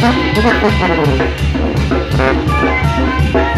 Thank you.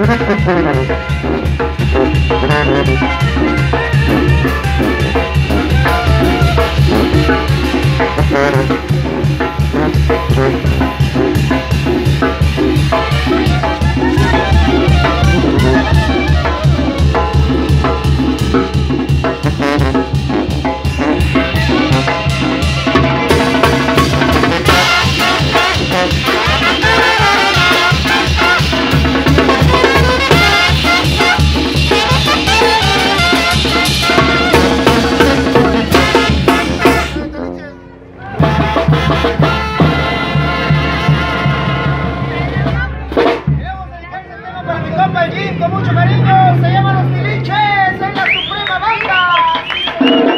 Thank you. Para mi compa el Jim con mucho cariño. Se llama Los Tiliches en la Suprema Banda.